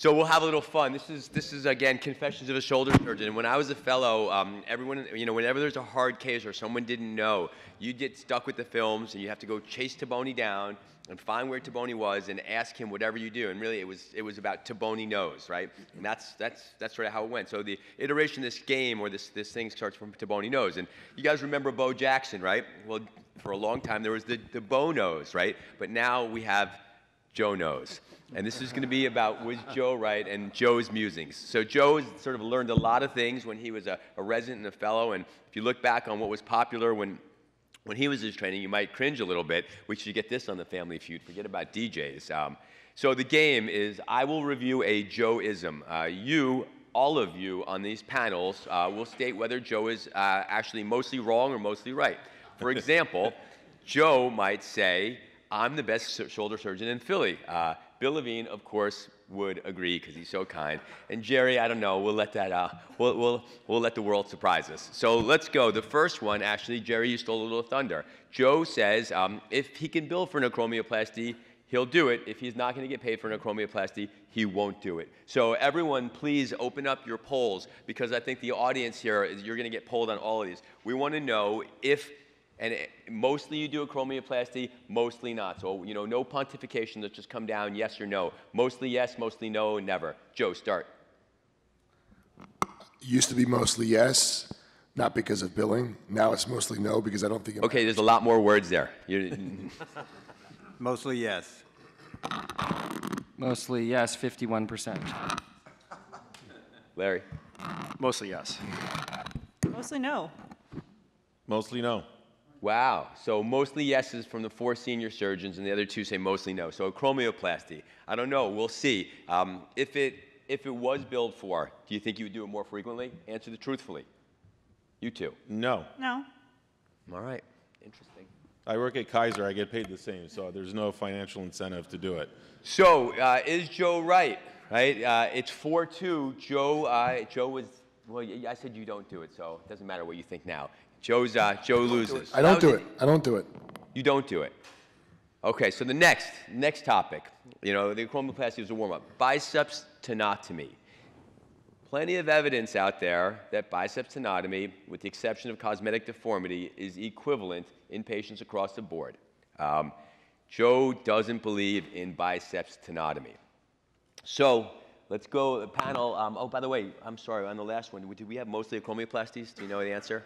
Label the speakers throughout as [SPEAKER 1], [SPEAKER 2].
[SPEAKER 1] So we'll have a little fun. This is this is again Confessions of a Shoulder Surgeon. When I was a fellow, um, everyone you know, whenever there's a hard case or someone didn't know, you get stuck with the films and you have to go chase Taboni down and find where Taboni was and ask him whatever you do. And really, it was it was about Taboni knows, right? And that's that's that's sort of how it went. So the iteration of this game or this this thing starts from Taboni knows. And you guys remember Bo Jackson, right? Well, for a long time there was the the Bo knows, right? But now we have Joe knows. And this is going to be about was Joe right and Joe's musings. So Joe has sort of learned a lot of things when he was a, a resident and a fellow. And if you look back on what was popular when when he was his training, you might cringe a little bit. We should get this on the Family Feud. Forget about DJs. Um, so the game is I will review a Joeism. Uh, you, all of you on these panels, uh, will state whether Joe is uh, actually mostly wrong or mostly right. For example, Joe might say, I'm the best shoulder surgeon in Philly. Uh, Bill Levine, of course, would agree because he's so kind. And Jerry, I don't know, we'll let that, uh, we'll, we'll, we'll let the world surprise us. So let's go. The first one, actually, Jerry, you stole a little thunder. Joe says um, if he can bill for an acromioplasty, he'll do it. If he's not going to get paid for an acromioplasty, he won't do it. So everyone, please open up your polls because I think the audience here, you're going to get polled on all of these. We want to know if and it, mostly you do acromioplasty, mostly not. So, you know, no pontification, let's just come down yes or no. Mostly yes, mostly no, never. Joe, start.
[SPEAKER 2] Used to be mostly yes, not because of billing. Now it's mostly no because I don't think. It
[SPEAKER 1] Okay, there's a lot more words there. You're,
[SPEAKER 3] Mostly yes.
[SPEAKER 4] Mostly yes, 51%.
[SPEAKER 1] Larry.
[SPEAKER 5] Mostly yes.
[SPEAKER 6] Mostly no.
[SPEAKER 7] Mostly no.
[SPEAKER 1] Wow. So mostly yeses from the four senior surgeons, and the other two say mostly no. So acromioplasty. I don't know. We'll see. Um, if it if it was billed for, do you think you would do it more frequently? Answer the truthfully. You two.
[SPEAKER 7] No.
[SPEAKER 6] No.
[SPEAKER 1] All right. Interesting.
[SPEAKER 7] I work at Kaiser. I get paid the same, so there's no financial incentive to do it.
[SPEAKER 1] So uh, is Joe right? Right. Uh, it's four two. Joe. Uh, Joe was. Well, I said you don't do it, so it doesn't matter what you think now. Joe's. Uh, Joe loses.
[SPEAKER 2] I don't do it. I don't do it.
[SPEAKER 1] You don't do it. Okay, so the next next topic, you know, the acromioplasty was a warm up. Biceps tenotomy. Plenty of evidence out there that biceps tenotomy, with the exception of cosmetic deformity, is equivalent in patients across the board. Um, Joe doesn't believe in biceps tenotomy. So let's go, the panel. Um, oh, by the way, I'm sorry, on the last one, did we have mostly acromioplasties? Do you know the answer?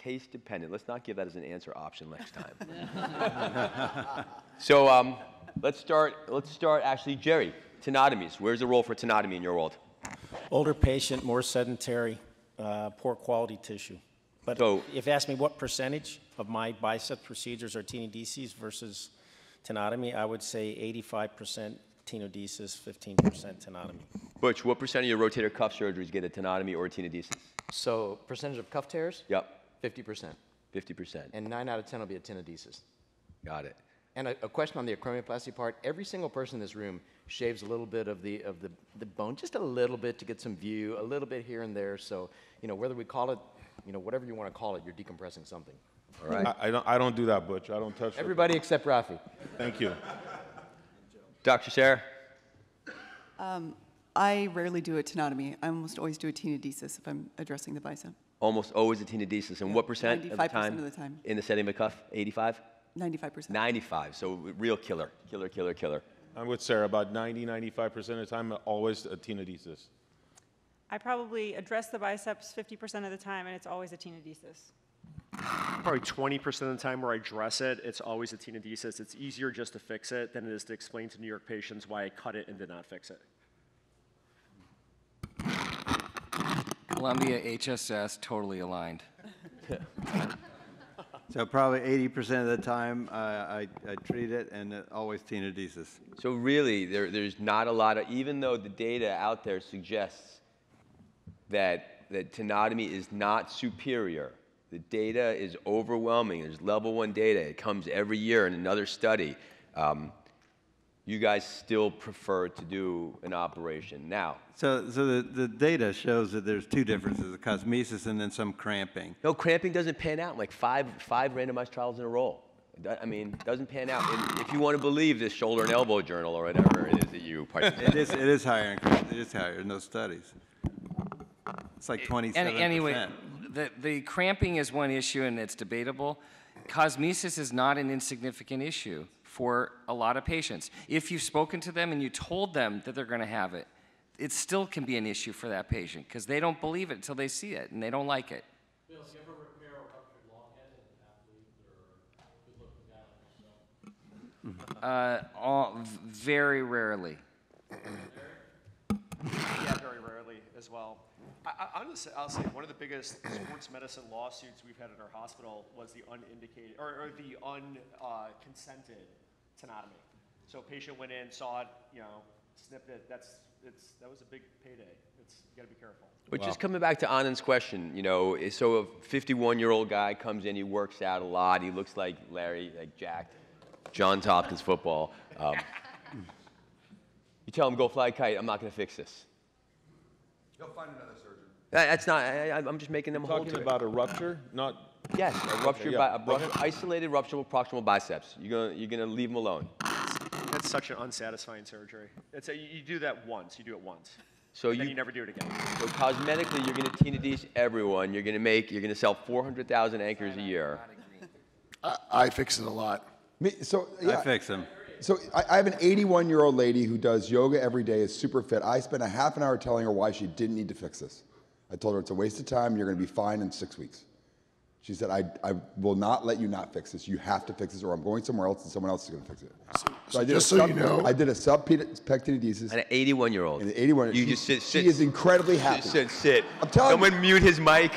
[SPEAKER 1] Case dependent. Let's not give that as an answer option next time. so um, let's start. Let's start. Actually, Jerry, tenotomies. Where's the role for tenotomy in your world?
[SPEAKER 8] Older patient, more sedentary, uh, poor quality tissue. But
[SPEAKER 1] So-
[SPEAKER 8] if you ask me what percentage of my bicep procedures are tenodesis versus tenotomy, I would say 85% tenodesis, 15% tenotomy.
[SPEAKER 1] Butch, what percent of your rotator cuff surgeries get a tenotomy or a tenodesis?
[SPEAKER 9] So percentage of cuff tears?
[SPEAKER 1] Yep,
[SPEAKER 9] 50%.
[SPEAKER 1] 50%.
[SPEAKER 9] And 9 out of 10 will be a tenodesis.
[SPEAKER 1] Got it.
[SPEAKER 9] And a, a question on the acromioplasty part, every single person in this room shaves a little bit of the, of the, the bone, just a little bit to get some view, a little bit here and there. So, you know, whether we call it, you know, whatever you want to call it, you're decompressing something.
[SPEAKER 1] All right.
[SPEAKER 7] I, I don't. I don't do that, Butch. I don't touch. the-
[SPEAKER 9] Everybody except Rafi.
[SPEAKER 7] Thank you.
[SPEAKER 1] Dr. Sarah?
[SPEAKER 6] Um, I rarely do a tenotomy. I almost always do a tenodesis if I'm addressing the bicep.
[SPEAKER 1] Almost always a tenodesis. And what percent of the
[SPEAKER 6] 95%
[SPEAKER 1] time?
[SPEAKER 6] of the time.
[SPEAKER 1] In the setting of a cuff? 85?
[SPEAKER 6] 95%.
[SPEAKER 1] 95. So real killer. Killer, killer, killer.
[SPEAKER 7] I'm with Sarah. About 90, 95 percent of the time, always a tenodesis.
[SPEAKER 10] I probably address the biceps 50% of the time, and it's always a tenodesis.
[SPEAKER 5] Probably 20% of the time where I dress it, it's always a tenodesis. It's easier just to fix it than it is to explain to New York patients why I cut it and did not fix it.
[SPEAKER 4] Columbia HSS, totally aligned.
[SPEAKER 3] So probably 80% of the time uh, I, I treat it and it always tenodesis.
[SPEAKER 1] So really, there, there's not a lot of, even though the data out there suggests that, that tenotomy is not superior, the data is overwhelming. There's level one data. It comes every year in another study. Um, you guys still prefer to do an operation. Now,
[SPEAKER 3] So, so the, the data shows that there's two differences, the cosmesis and then some cramping.
[SPEAKER 1] no, cramping doesn't pan out in like five, five randomized trials in a row. I mean, doesn't pan out. And if you want to believe this shoulder and elbow journal or whatever it is that you
[SPEAKER 3] It
[SPEAKER 1] participate
[SPEAKER 3] is, it is higher, in- it is higher in those studies. It's like
[SPEAKER 4] And
[SPEAKER 3] twenty-seven
[SPEAKER 4] anyway, the, the cramping is one issue and it's debatable. Cosmesis is not an insignificant issue for a lot of patients. If you've spoken to them and you told them that they're going to have it, it still can be an issue for that patient because they don't believe it until they see it and they don't like it. Bill,
[SPEAKER 7] do you ever repair a ruptured log head and have leaves or looking down
[SPEAKER 4] so uh, all, very rarely.
[SPEAKER 5] Yeah, very rarely as well. I, I, honestly, I'll say one of the biggest sports medicine lawsuits we've had at our hospital was the unindicated or, or the unconsented tenotomy. So a patient went in, saw it, you know, snipped it. That's it's that was a big payday. It's you got to be careful.
[SPEAKER 1] But just coming back to Anand's question, you know, so a 51-year-old guy comes in, he works out a lot, he looks like Larry, like Jack, John Hopkins football. Um, you tell him go fly a kite. I'm not going to fix this.
[SPEAKER 2] He'll find another surgeon.
[SPEAKER 1] That- That's not. I, I- I'm just making them hold
[SPEAKER 7] Talking
[SPEAKER 1] to it.
[SPEAKER 7] about a rupture, not,
[SPEAKER 1] Yes, a ruptured,
[SPEAKER 7] yeah,
[SPEAKER 1] bi- a ruptured, isolated rupturable proximal biceps. You're gonna you're gonna leave them alone.
[SPEAKER 5] That's such an unsatisfying surgery. It's a, you you do that once. You do it once.
[SPEAKER 1] So
[SPEAKER 5] and then
[SPEAKER 1] you
[SPEAKER 5] you never do it again.
[SPEAKER 1] so cosmetically you're gonna tinnitus everyone. You're gonna make you're gonna sell 400,000 anchors a year.
[SPEAKER 2] I, I fix it a lot.
[SPEAKER 11] Me, so yeah.
[SPEAKER 3] I fix them.
[SPEAKER 11] so I, I have an 81 year old lady who does yoga every day, is super fit. I spent a half an hour telling her why she didn't need to fix this. I told her it's a waste of time. You're going to be fine in six weeks. She said, I, I will not let you not fix this. You have to fix this, or I'm going somewhere else and someone else is going to fix it.
[SPEAKER 2] so
[SPEAKER 11] I did
[SPEAKER 2] just
[SPEAKER 11] a
[SPEAKER 2] so
[SPEAKER 11] sub,
[SPEAKER 2] you know-
[SPEAKER 11] I did a sub pectinidesis.
[SPEAKER 1] And an 81 year old.
[SPEAKER 11] And an 81 year old.
[SPEAKER 1] You
[SPEAKER 11] she,
[SPEAKER 1] just sit. sit
[SPEAKER 11] She is incredibly
[SPEAKER 1] sit,
[SPEAKER 11] happy.
[SPEAKER 1] Sit. sit.
[SPEAKER 11] I'm telling you.
[SPEAKER 1] Someone mute his mic.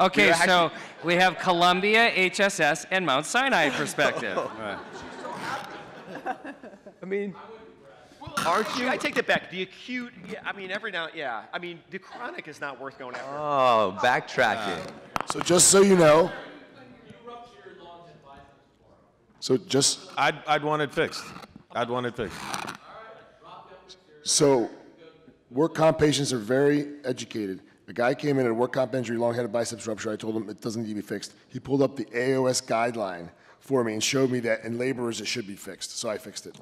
[SPEAKER 4] Okay,
[SPEAKER 1] You're
[SPEAKER 4] so we have Columbia, HSS, and Mount Sinai perspective.
[SPEAKER 1] I mean, aren't you?
[SPEAKER 5] I take that back. The acute, yeah, I mean, every now, yeah. I mean, the chronic is not worth going after.
[SPEAKER 1] Oh, backtracking.
[SPEAKER 2] So just so you know. So just
[SPEAKER 7] I'd, I'd want it fixed. I'd want it fixed.
[SPEAKER 2] so, work comp patients are very educated. A guy came in at a work comp injury, long-headed biceps rupture. I told him it doesn't need to be fixed. He pulled up the AOS guideline for me and showed me that in laborers it should be fixed. So I fixed it.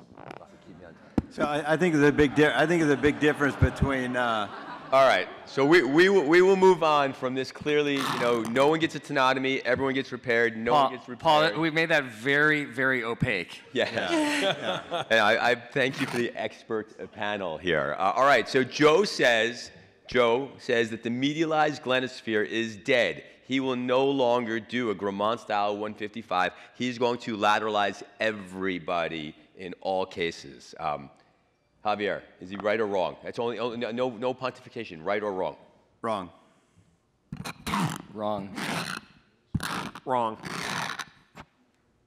[SPEAKER 3] So I, I think there's a big, di- I think there's a big difference between, uh,
[SPEAKER 1] All right, so we, we, will, we will move on from this clearly, you know, no one gets a tenotomy, everyone gets repaired, no
[SPEAKER 4] Paul,
[SPEAKER 1] one gets repaired.
[SPEAKER 4] Paul, we've made that very, very opaque.
[SPEAKER 1] Yeah. and I, I thank you for the expert uh, panel here. Uh, all right, so Joe says, Joe says that the medialized glenosphere is dead. He will no longer do a Grammont style 155. He's going to lateralize everybody in all cases. Um, Javier, is he right or wrong? That's only, only no, no no pontification, right or wrong.
[SPEAKER 3] wrong.
[SPEAKER 4] Wrong.
[SPEAKER 5] Wrong.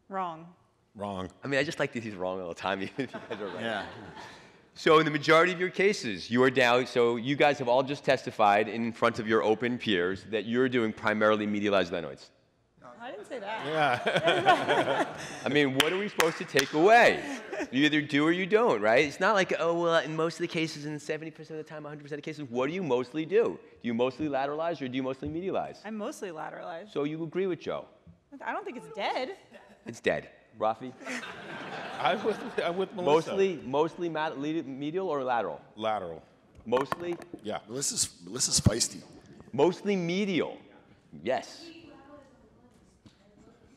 [SPEAKER 10] Wrong.
[SPEAKER 7] Wrong.
[SPEAKER 1] I mean, I just like that he's wrong all the time. even if you guys are right.
[SPEAKER 3] Yeah.
[SPEAKER 1] So in the majority of your cases, you are down, so you guys have all just testified in front of your open peers that you're doing primarily medialized glenoids.
[SPEAKER 10] I didn't say that. Yeah.
[SPEAKER 1] I mean, what are we supposed to take away? You either do or you don't, right? It's not like, oh, well, in most of the cases, in 70% of the time, 100% of the cases, what do you mostly do? Do you mostly lateralize or do you mostly medialize?
[SPEAKER 10] I'm mostly lateralized.
[SPEAKER 1] So you agree with Joe.
[SPEAKER 10] I don't think it's dead.
[SPEAKER 1] It's dead. Rafi?
[SPEAKER 7] I'm with, I'm with Melissa.
[SPEAKER 1] Mostly, mostly mat- medial or lateral?
[SPEAKER 7] Lateral.
[SPEAKER 1] Mostly?
[SPEAKER 7] Yeah.
[SPEAKER 2] Melissa's, Melissa's feisty.
[SPEAKER 1] Mostly medial. Yes.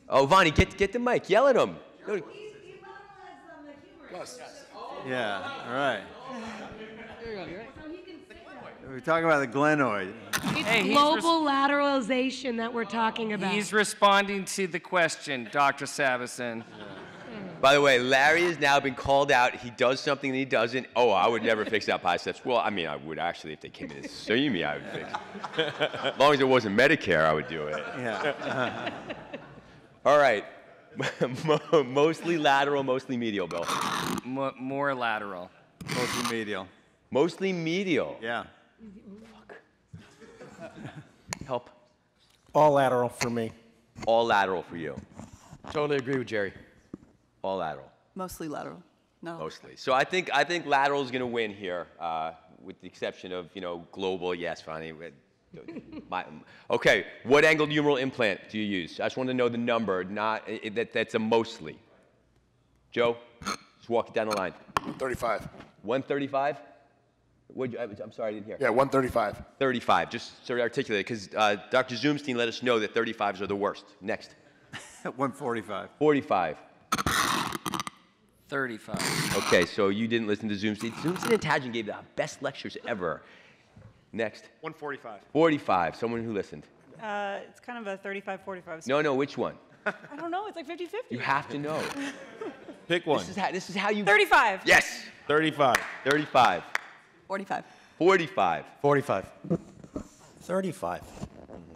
[SPEAKER 1] Oh, Vonnie, get, get the mic. Yell at him. No,
[SPEAKER 3] Yeah, all right. We're talking about the glenoid.
[SPEAKER 12] It's
[SPEAKER 4] Hey, he's
[SPEAKER 12] global lateralization that we're talking about.
[SPEAKER 4] He's responding to the question, Dr. Savison.
[SPEAKER 1] By the way, Larry has now been called out. He does something and he doesn't. Oh, I would never fix that biceps. Well, I mean, I would actually if they came in to see me, I would fix it. As long as it wasn't Medicare, I would do it.
[SPEAKER 3] Yeah. Uh-huh.
[SPEAKER 1] All right. Mostly lateral, mostly medial, Bill.
[SPEAKER 4] Mo- more lateral.
[SPEAKER 3] Mostly medial.
[SPEAKER 1] Mostly medial.
[SPEAKER 3] Yeah.
[SPEAKER 1] Help.
[SPEAKER 8] All lateral for me.
[SPEAKER 1] All lateral for you.
[SPEAKER 9] Totally agree with Jerry.
[SPEAKER 1] All lateral.
[SPEAKER 6] Mostly lateral. No.
[SPEAKER 1] Mostly. So I think I think lateral is going to win here, uh, with the exception of you know global. Yes, Fonnie. but My, okay, what angled humeral implant do you use? I just want to know the number, not i- i- that, that's a mostly. Joe, just walk it down the line.
[SPEAKER 2] 35.
[SPEAKER 1] 135? What'd I- I'm sorry, I didn't hear.
[SPEAKER 2] Yeah, 135.
[SPEAKER 1] 35, just sort of articulate, because uh, Dr. Zumstein let us know that 35s are the worst. Next.
[SPEAKER 3] 145.
[SPEAKER 1] 45.
[SPEAKER 4] 35.
[SPEAKER 1] Okay, so you didn't listen to Zumstein. Zumstein and Tashjian gave the best lectures ever. Next.
[SPEAKER 5] 145.
[SPEAKER 1] 45, someone who listened.
[SPEAKER 10] Uh, it's kind of a 35, 45.
[SPEAKER 1] No, no, which one?
[SPEAKER 10] I don't know. It's like 50 50.
[SPEAKER 1] You have to know.
[SPEAKER 7] Pick one.
[SPEAKER 1] This is how, this is how you.
[SPEAKER 10] 35.
[SPEAKER 1] Yes.
[SPEAKER 7] 35.
[SPEAKER 1] 35.
[SPEAKER 6] 45.
[SPEAKER 1] 45.
[SPEAKER 8] 45. 35.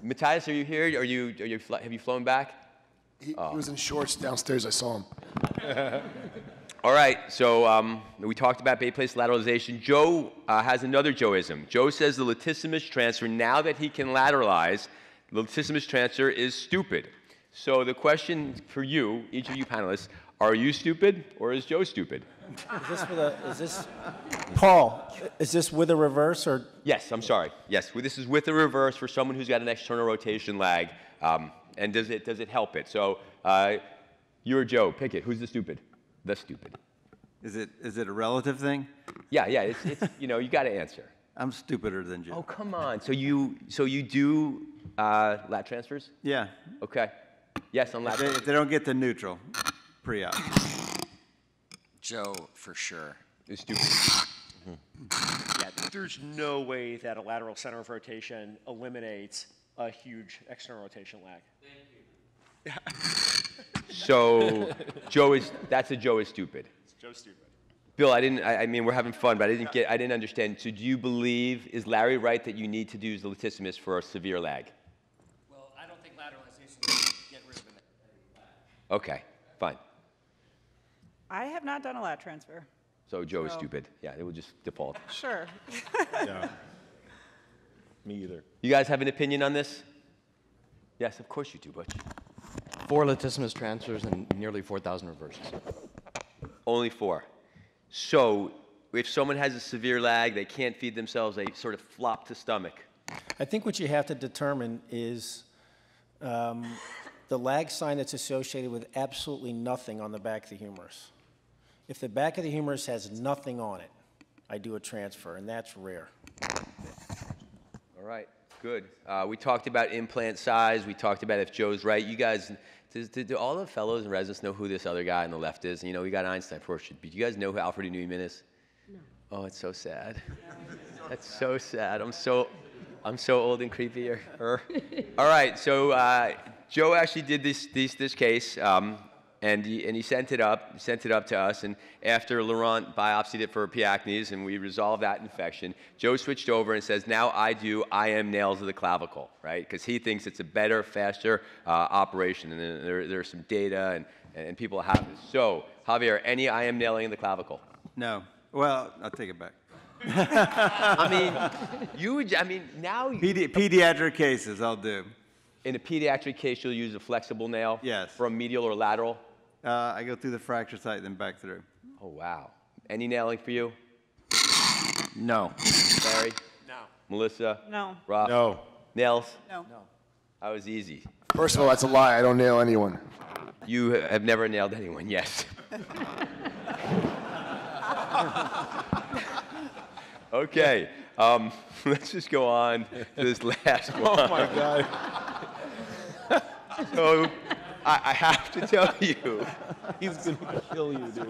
[SPEAKER 1] Matthias, are you here? Are you, are you, have you flown back?
[SPEAKER 2] He, he was in shorts downstairs. I saw him.
[SPEAKER 1] All right, so um, we talked about baseplate lateralization. Joe uh, has another Joeism. Joe says the latissimus transfer, now that he can lateralize, the latissimus transfer is stupid. So the question for you, each of you panelists, are you stupid or is Joe stupid?
[SPEAKER 8] Is this with a, is this, Paul, is this with a reverse or?
[SPEAKER 1] Yes, I'm sorry. Yes, well, this is with a reverse for someone who's got an external rotation lag. Um, and does it, does it help it? So uh, you or Joe, pick it. Who's the stupid? The stupid.
[SPEAKER 3] Is it, is it a relative thing?
[SPEAKER 1] Yeah, yeah, it's, it's you know, you got to answer.
[SPEAKER 3] I'm stupider than Joe.
[SPEAKER 1] Oh, come on. So you, so you do uh, lat transfers?
[SPEAKER 3] Yeah.
[SPEAKER 1] Okay. Yes, on lat
[SPEAKER 3] If they, if
[SPEAKER 1] transfers.
[SPEAKER 3] they don't get the neutral, pre-op.
[SPEAKER 4] Joe, for sure.
[SPEAKER 1] It's stupid.
[SPEAKER 5] Yeah, there's no way that a lateral center of rotation eliminates a huge external rotation lag.
[SPEAKER 1] So Joe is, that's a Joe is stupid.
[SPEAKER 5] Joe's stupid.
[SPEAKER 1] Bill, I didn't, I, I mean, we're having fun, but I didn't get, I didn't understand. So do you believe, is Larry right that you need to use the latissimus for a severe lag?
[SPEAKER 4] Well, I don't think lateralization can get rid of it.
[SPEAKER 1] Okay, fine.
[SPEAKER 10] I have not done a lat transfer.
[SPEAKER 1] So Joe is stupid. Yeah, it will just default.
[SPEAKER 10] Sure.
[SPEAKER 7] Yeah. Me either.
[SPEAKER 1] You guys have an opinion on this? Yes, of course you do, Butch.
[SPEAKER 9] Four latissimus transfers and nearly 4,000 reverses.
[SPEAKER 1] Only four. So if someone has a severe lag, they can't feed themselves, they sort of flop to stomach.
[SPEAKER 8] I think what you have to determine is um, the lag sign that's associated with absolutely nothing on the back of the humerus. If the back of the humerus has nothing on it, I do a transfer, and that's rare.
[SPEAKER 1] All right, good. Uh, we talked about implant size. We talked about if Joe's right. You guys, do, do, do all the fellows and residents know who this other guy on the left is? You know, we got Einstein for first. Do you guys know who Alfred E. Neuman is? No. Oh, it's so sad. That's so sad. I'm so, I'm so old and creepy. Or, or- all right, so uh, Joe actually did this, this, this case. Um, and he, and he sent it up, sent it up to us. And after Laurent biopsied it for P. acnes and we resolved that infection, Joe switched over and says, now I do IM nails of the clavicle, right? Because he thinks it's a better, faster uh, operation. And then there, there's some data and, and people have this. So, Javier, any IM nailing in the clavicle?
[SPEAKER 3] No. Well, I'll take it back.
[SPEAKER 1] I mean, you would, I mean, now you,
[SPEAKER 3] Pedi- pediatric cases, I'll do.
[SPEAKER 1] in a pediatric case, you'll use a flexible nail?
[SPEAKER 3] Yes.
[SPEAKER 1] From medial or lateral?
[SPEAKER 3] Uh, I go through the fracture site, then back through.
[SPEAKER 1] Oh, wow. Any nailing for you?
[SPEAKER 4] No.
[SPEAKER 1] Barry?
[SPEAKER 5] No.
[SPEAKER 1] Melissa?
[SPEAKER 10] No.
[SPEAKER 1] Rob?
[SPEAKER 7] No.
[SPEAKER 1] Nails?
[SPEAKER 10] No. No.
[SPEAKER 1] That was easy.
[SPEAKER 2] First of all, that's a lie. I don't nail anyone.
[SPEAKER 1] You have never nailed anyone, yes. okay, um, let's just go on to this last one.
[SPEAKER 7] Oh my God.
[SPEAKER 1] So, I, I have to tell you,
[SPEAKER 7] He's gonna kill you, dude.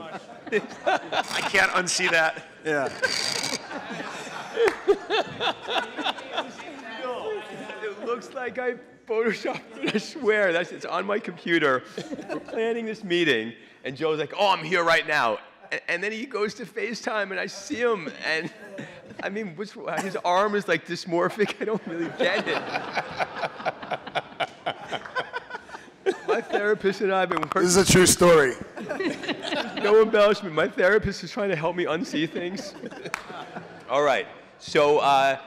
[SPEAKER 5] I can't unsee that.
[SPEAKER 3] Yeah.
[SPEAKER 1] it looks like I photoshopped it. I swear, that's it's on my computer. We're planning this meeting, and Joe's like, "Oh, I'm here right now," and, and then he goes to FaceTime, and I see him, and I mean, his arm is like dysmorphic. I don't really get it. My therapist and I have been working.
[SPEAKER 2] This is a true story.
[SPEAKER 1] no embellishment. My therapist is trying to help me unsee things. All right. So uh,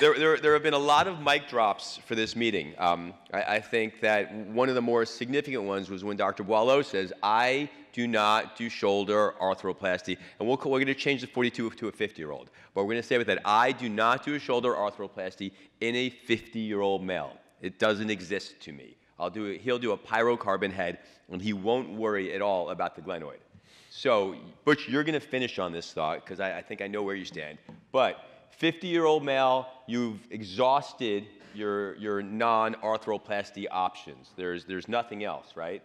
[SPEAKER 1] there, there, there have been a lot of mic drops for this meeting. Um, I, I think that one of the more significant ones was when Dr. Boileau says, I do not do shoulder arthroplasty. And we'll, we're going to change the 42 to a 50 year old. But we're going to say with that, I do not do a shoulder arthroplasty in a 50 year old male. It doesn't exist to me. I'll do, he'll do a pyrocarbon head, and he won't worry at all about the glenoid. So, Butch, you're going to finish on this thought because I, I think I know where you stand. But 50 year old male, you've exhausted your, your non arthroplasty options. There's, there's nothing else, right?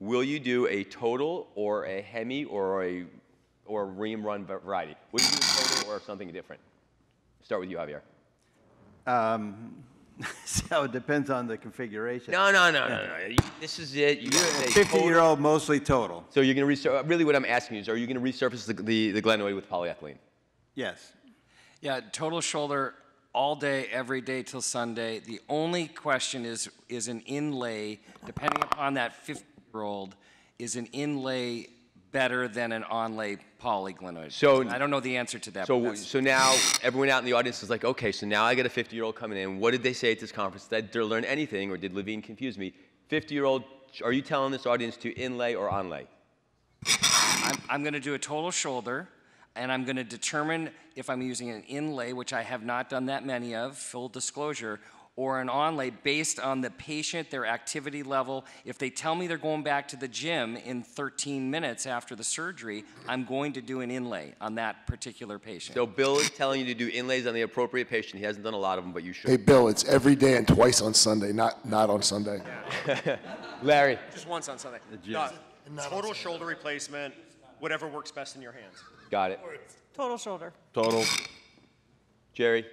[SPEAKER 1] Will you do a total or a hemi or a, or a ream run variety? Would you do a total or something different? Start with you, Javier.
[SPEAKER 3] Um, so it depends on the configuration.
[SPEAKER 1] No, no, no, no, no. You- This is it. You gotta say
[SPEAKER 3] 50 year
[SPEAKER 1] total.
[SPEAKER 3] old, mostly total.
[SPEAKER 1] So you're going to resurface. Really, what I'm asking you is, are you going to resurface the, the, the glenoid with polyethylene?
[SPEAKER 3] Yes.
[SPEAKER 4] Yeah, total shoulder all day, every day till Sunday. The only question is, is an inlay, depending upon that 50-year-old, is an inlay better than an onlay polyglenoid?
[SPEAKER 1] So-
[SPEAKER 4] I don't know the answer to that.
[SPEAKER 1] So, so now everyone out in the audience is like, okay, so now I got a 50 year old coming in. What did they say at this conference? Did they learn anything, or did Levine confuse me? 50 year old, are you telling this audience to inlay or onlay?
[SPEAKER 4] I'm, I'm going to do a total shoulder, and I'm going to determine if I'm using an inlay, which I have not done that many of, full disclosure, or an onlay based on the patient, their activity level. If they tell me they're going back to the gym in 13 minutes after the surgery, I'm going to do an inlay on that particular patient.
[SPEAKER 1] So Bill is telling you to do inlays on the appropriate patient. He hasn't done a lot of them, but you should.
[SPEAKER 2] Hey, Bill, it's every day and twice on Sunday, not, not on Sunday.
[SPEAKER 1] Larry.
[SPEAKER 5] Just once on Sunday.
[SPEAKER 3] gym.
[SPEAKER 5] No, total shoulder replacement, whatever works best in your hands.
[SPEAKER 1] Got it.
[SPEAKER 10] Total shoulder.
[SPEAKER 7] Total.
[SPEAKER 1] Jerry.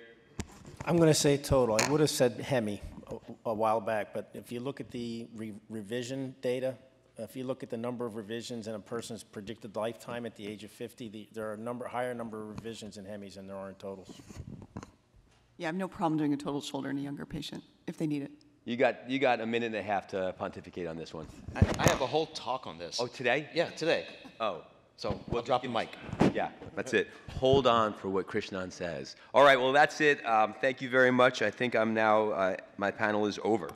[SPEAKER 8] I'm going to say total. I would have said Hemi a, a while back, but if you look at the re- revision data, if you look at the number of revisions in a person's predicted lifetime at the age of 50, the, there are a number, higher number of revisions in Hemis than there are in totals.
[SPEAKER 6] Yeah, I have no problem doing a total shoulder in a younger patient if they need it.
[SPEAKER 1] You got, you got a minute and a half to pontificate on this one.
[SPEAKER 9] I, I have a whole talk on this.
[SPEAKER 1] Oh, today?
[SPEAKER 9] Yeah, today.
[SPEAKER 1] Oh.
[SPEAKER 9] So we'll drop the mic.
[SPEAKER 1] Yeah, that's it. Hold on for what Krishnan says. All right, well, that's it. Um, thank you very much. I think I'm now, uh, my panel is over.